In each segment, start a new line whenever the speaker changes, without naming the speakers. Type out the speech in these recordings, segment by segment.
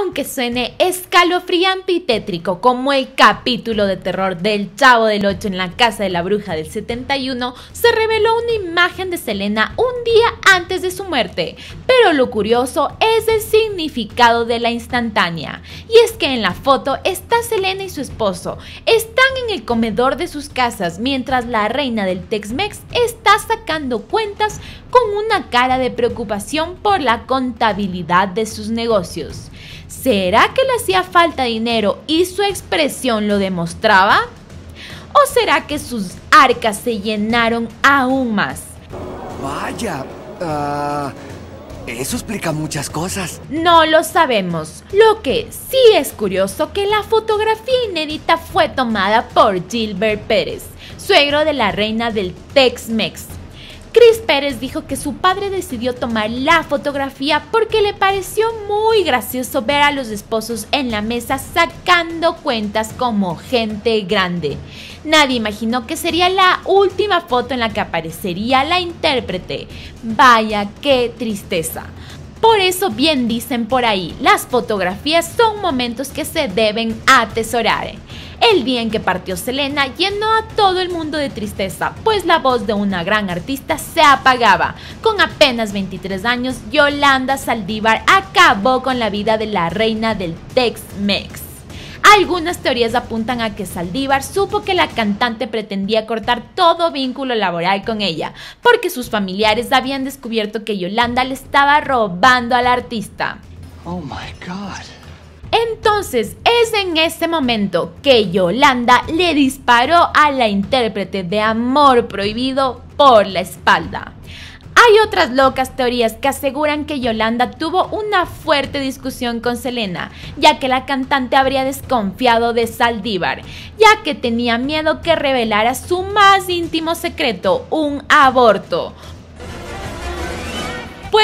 Aunque suene escalofriante y tétrico como el capítulo de terror del Chavo del 8 en la casa de la bruja del 71, se reveló una imagen de Selena un día antes de su muerte. Pero lo curioso es el significado de la instantánea. Y es que en la foto está Selena y su esposo. El comedor de sus casas mientras la reina del Tex-Mex está sacando cuentas con una cara de preocupación por la contabilidad de sus negocios. ¿Será que le hacía falta dinero y su expresión lo demostraba? ¿O será que sus arcas se llenaron aún más?
Vaya, ah, eso explica muchas cosas.
No lo sabemos. Lo que sí es curioso que la fotografía inédita fue tomada por Gilbert Pérez, suegro de la reina del Tex-Mex Chris Pérez dijo que su padre decidió tomar la fotografía porque le pareció muy gracioso ver a los esposos en la mesa sacando cuentas como gente grande. Nadie imaginó que sería la última foto en la que aparecería la intérprete. Vaya, qué tristeza. Por eso bien dicen por ahí, las fotografías son momentos que se deben atesorar. El día en que partió Selena llenó a todo el mundo de tristeza, pues la voz de una gran artista se apagaba. Con apenas 23 años, Yolanda Saldívar acabó con la vida de la reina del Tex-Mex. Algunas teorías apuntan a que Saldívar supo que la cantante pretendía cortar todo vínculo laboral con ella, porque sus familiares habían descubierto que Yolanda le estaba robando al artista.
Oh my god.
Entonces es en ese momento que Yolanda le disparó a la intérprete de Amor Prohibido por la espalda. Hay otras locas teorías que aseguran que Yolanda tuvo una fuerte discusión con Selena, ya que la cantante habría desconfiado de Saldívar, ya que tenía miedo que revelara su más íntimo secreto, un aborto,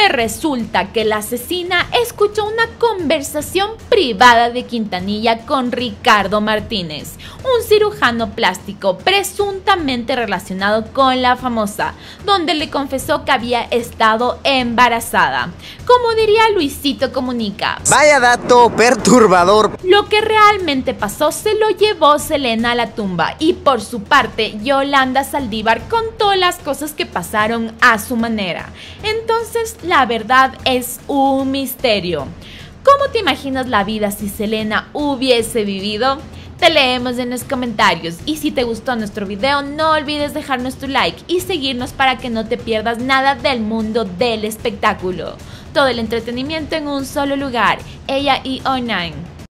resulta que la asesina escuchó una conversación privada de Quintanilla con Ricardo Martínez, un cirujano plástico presuntamente relacionado con la famosa, donde le confesó que había estado embarazada. Como diría Luisito Comunica.
Vaya dato perturbador.
Lo que realmente pasó se lo llevó Selena a la tumba y por su parte Yolanda Saldívar contó las cosas que pasaron a su manera. Entonces la verdad es un misterio. ¿Cómo te imaginas la vida si Selena hubiese vivido? Te leemos en los comentarios y si te gustó nuestro video no olvides dejarnos tu like y seguirnos para que no te pierdas nada del mundo del espectáculo. Todo el entretenimiento en un solo lugar, ella y Online.